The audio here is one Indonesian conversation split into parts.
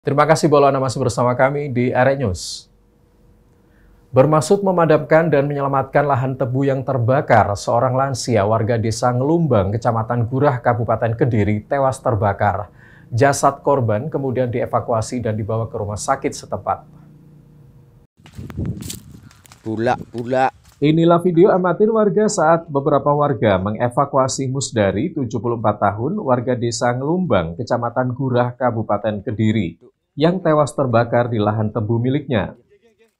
Terima kasih Bola Anda masih bersama kami di Arek News. Bermaksud memadamkan dan menyelamatkan lahan tebu yang terbakar, seorang lansia warga desa Ngelumbang, Kecamatan Gurah, Kabupaten Kediri, tewas terbakar. Jasad korban kemudian dievakuasi dan dibawa ke rumah sakit setempat. Bulak-bulak. Inilah video amatir warga saat beberapa warga mengevakuasi Musdari, 74 tahun, warga desa Ngelumbang, Kecamatan Gurah, Kabupaten Kediri yang tewas terbakar di lahan tebu miliknya.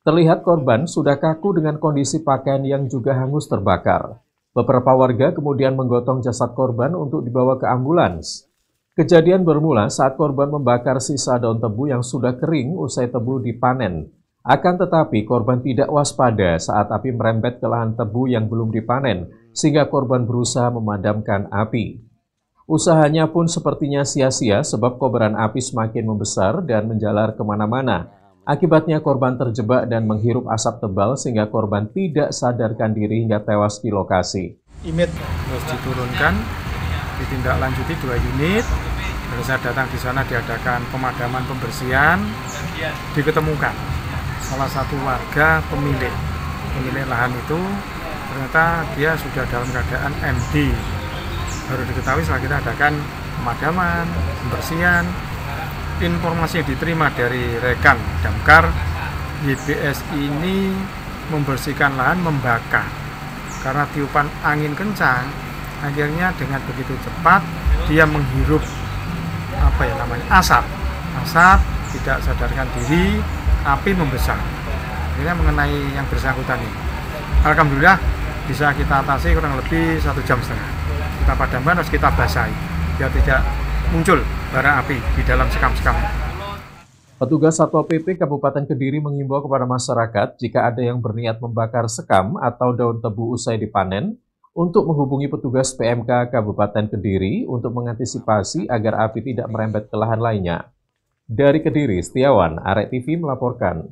Terlihat korban sudah kaku dengan kondisi pakaian yang juga hangus terbakar. Beberapa warga kemudian menggotong jasad korban untuk dibawa ke ambulans. Kejadian bermula saat korban membakar sisa daun tebu yang sudah kering usai tebu dipanen. Akan tetapi korban tidak waspada saat api merembet ke lahan tebu yang belum dipanen, sehingga korban berusaha memadamkan api. Usahanya pun sepertinya sia-sia sebab kobaran api semakin membesar dan menjalar ke mana-mana. Akibatnya korban terjebak dan menghirup asap tebal sehingga korban tidak sadarkan diri hingga tewas di lokasi. Imit harus diturunkan, ditindaklanjuti dua unit. Pada saat datang di sana diadakan pemadaman pembersihan, diketemukan salah satu warga pemilik pemilik lahan itu ternyata dia sudah dalam keadaan MD baru diketahui setelah kita adakan pemadaman, pembersihan, informasi yang diterima dari rekan damkar YBS ini membersihkan lahan membakar. Karena tiupan angin kencang akhirnya dengan begitu cepat dia menghirup apa ya namanya asap. Asap tidak sadarkan diri api membesar. Ini mengenai yang bersangkutan ini. Alhamdulillah bisa kita atasi kurang lebih satu jam setengah kita padamkan harus kita basahi biar tidak muncul bara api di dalam sekam-sekam. Petugas Satpol PP Kabupaten Kediri mengimbau kepada masyarakat jika ada yang berniat membakar sekam atau daun tebu usai dipanen untuk menghubungi petugas PMK Kabupaten Kediri untuk mengantisipasi agar api tidak merembet ke lahan lainnya. Dari Kediri, Setiawan, Arek TV melaporkan.